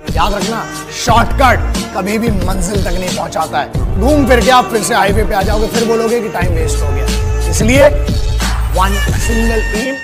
याद रखना शॉर्टकट कभी भी मंजिल तक नहीं पहुंचाता है। घूम फिर के आप फिर से हाईवे पे आ जाओगे, फिर बोलोगे कि टाइम वेस्ट हो गया। इसलिए वन सिंगल एम